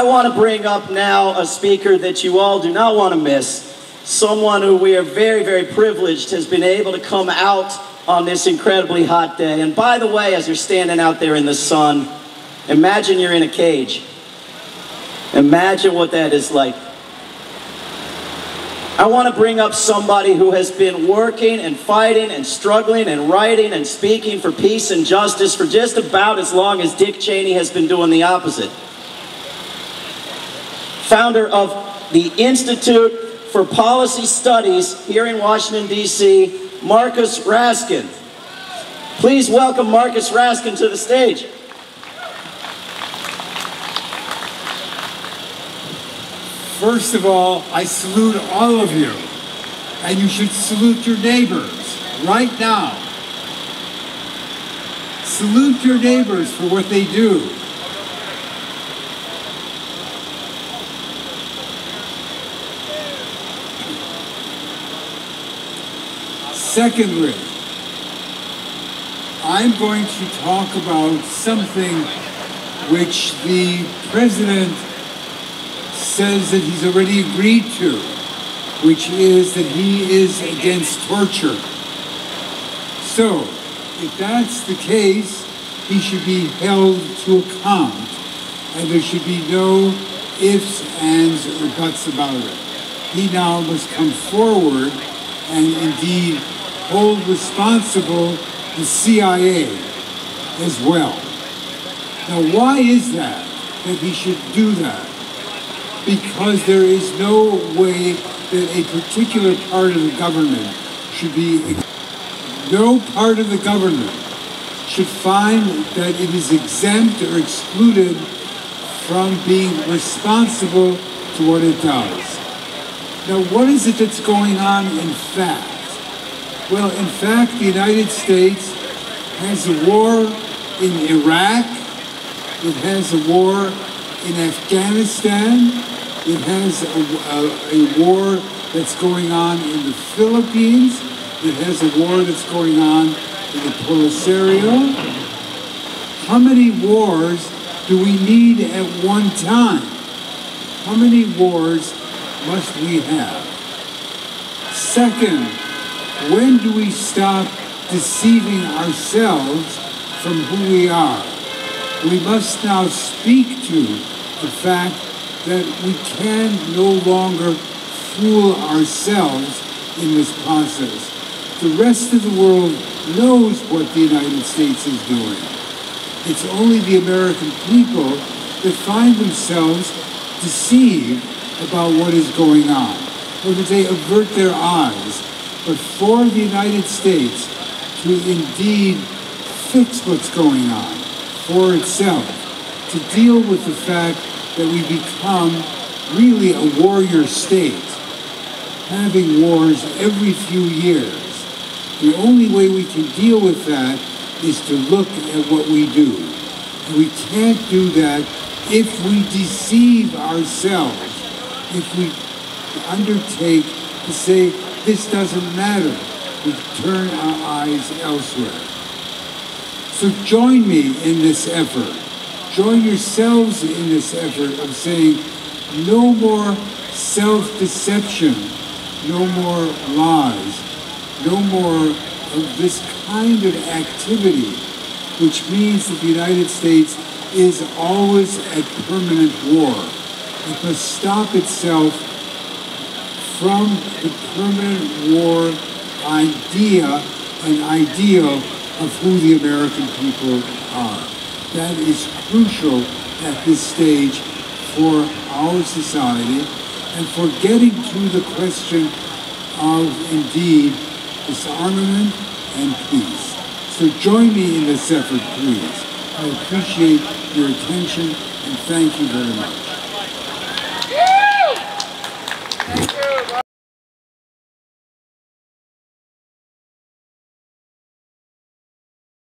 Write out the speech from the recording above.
I want to bring up now a speaker that you all do not want to miss. Someone who we are very, very privileged has been able to come out on this incredibly hot day. And by the way, as you're standing out there in the sun, imagine you're in a cage. Imagine what that is like. I want to bring up somebody who has been working and fighting and struggling and writing and speaking for peace and justice for just about as long as Dick Cheney has been doing the opposite. Founder of the Institute for Policy Studies here in Washington, D.C., Marcus Raskin. Please welcome Marcus Raskin to the stage. First of all, I salute all of you. And you should salute your neighbors right now. Salute your neighbors for what they do. Secondly, I'm going to talk about something which the president says that he's already agreed to, which is that he is against torture. So, if that's the case, he should be held to account, and there should be no ifs, ands, or buts about it. He now must come forward and indeed hold responsible the CIA as well. Now, why is that, that he should do that? because there is no way that a particular part of the government should be, no part of the government should find that it is exempt or excluded from being responsible to what it does. Now, what is it that's going on in fact? Well, in fact, the United States has a war in Iraq, it has a war in Afghanistan, it has a, a, a, war that's going on in the Philippines. It has a war that's going on in the Polisario. How many wars do we need at one time? How many wars must we have? Second, when do we stop deceiving ourselves from who we are? We must now speak to the fact that we can no longer fool ourselves in this process. The rest of the world knows what the United States is doing. It's only the American people that find themselves deceived about what is going on, or that they avert their eyes. But for the United States to indeed fix what's going on for itself, to deal with the fact that we become really a warrior state, having wars every few years. The only way we can deal with that is to look at what we do. And we can't do that if we deceive ourselves, if we undertake to say, this doesn't matter. We turn our eyes elsewhere. So join me in this effort. Join yourselves in this effort of saying, no more self-deception, no more lies, no more of this kind of activity, which means that the United States is always at permanent war. It must stop itself from the permanent war idea and ideal of who the American people are that is crucial at this stage for our society and for getting to the question of indeed disarmament and peace. So join me in this effort, please. I appreciate your attention and thank you very much.